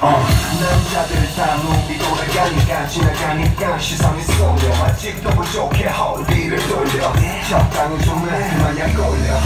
어, 남자들 다 눈이 돌아가니까 지나가니까 시선이 쏠려. 아직도 부족해 허리를 돌려. 적당히 좀해. 마냥 걸려.